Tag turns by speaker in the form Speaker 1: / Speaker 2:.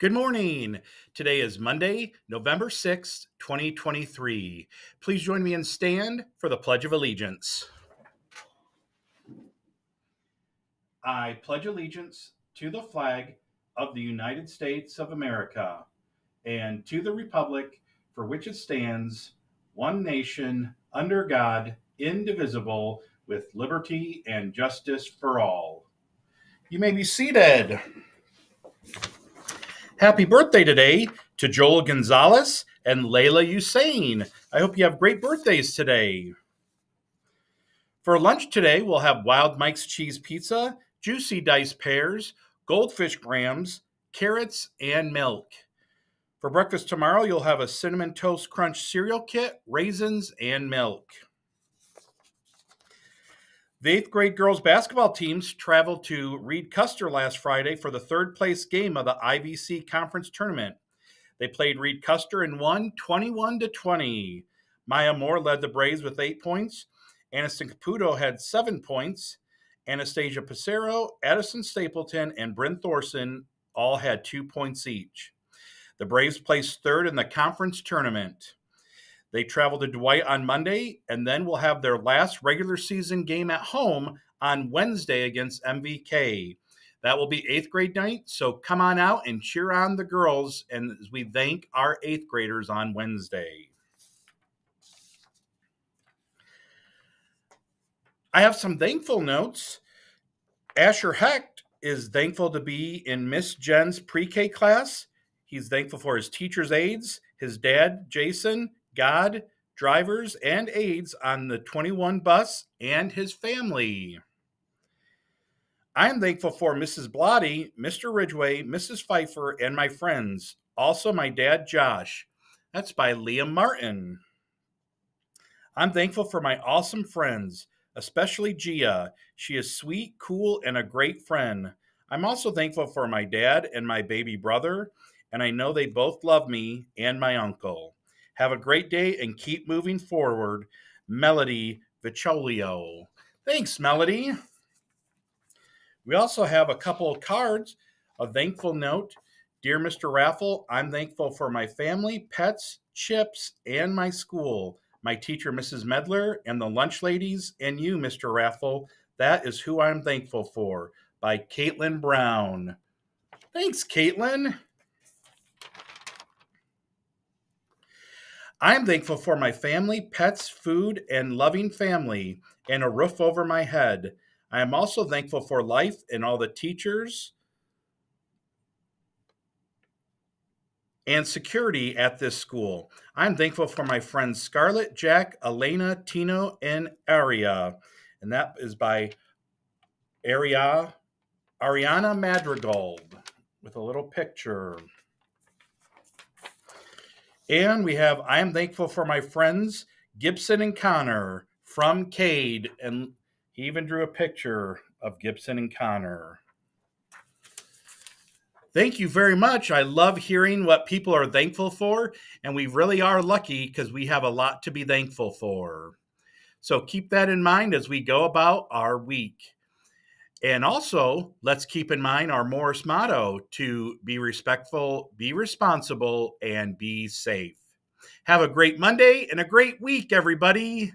Speaker 1: Good morning. Today is Monday, November 6th, 2023. Please join me in stand for the Pledge of Allegiance. I pledge allegiance to the flag of the United States of America and to the republic for which it stands, one nation, under God, indivisible, with liberty and justice for all. You may be seated. Happy birthday today to Joel Gonzalez and Layla Hussein. I hope you have great birthdays today. For lunch today, we'll have Wild Mike's cheese pizza, juicy diced pears, goldfish grahams, carrots, and milk. For breakfast tomorrow, you'll have a cinnamon toast crunch cereal kit, raisins, and milk. The eighth grade girls basketball teams traveled to Reed Custer last Friday for the third place game of the IVC conference tournament. They played Reed Custer and won 21 to 20. Maya Moore led the Braves with eight points. Aniston Caputo had seven points. Anastasia Pissarro, Addison Stapleton, and Bryn Thorson all had two points each. The Braves placed third in the conference tournament. They travel to Dwight on Monday, and then will have their last regular season game at home on Wednesday against MVK. That will be eighth grade night, so come on out and cheer on the girls and as we thank our eighth graders on Wednesday. I have some thankful notes. Asher Hecht is thankful to be in Miss Jen's pre K class. He's thankful for his teacher's aides, his dad, Jason, God, drivers, and aides on the 21 bus, and his family. I am thankful for Mrs. Blotty, Mr. Ridgway, Mrs. Pfeiffer, and my friends. Also, my dad, Josh. That's by Liam Martin. I'm thankful for my awesome friends, especially Gia. She is sweet, cool, and a great friend. I'm also thankful for my dad and my baby brother, and I know they both love me and my uncle. Have a great day and keep moving forward. Melody Vicholio. Thanks, Melody. We also have a couple of cards. A thankful note Dear Mr. Raffel, I'm thankful for my family, pets, chips, and my school, my teacher, Mrs. Medler, and the lunch ladies, and you, Mr. Raffel. That is who I'm thankful for. By Caitlin Brown. Thanks, Caitlin. I am thankful for my family, pets, food, and loving family, and a roof over my head. I am also thankful for life and all the teachers and security at this school. I'm thankful for my friends Scarlett, Jack, Elena, Tino, and Aria. And that is by Aria, Ariana Madrigal with a little picture. And we have I am thankful for my friends Gibson and Connor from Cade. And he even drew a picture of Gibson and Connor. Thank you very much. I love hearing what people are thankful for. And we really are lucky because we have a lot to be thankful for. So keep that in mind as we go about our week. And also, let's keep in mind our Morris motto to be respectful, be responsible, and be safe. Have a great Monday and a great week, everybody.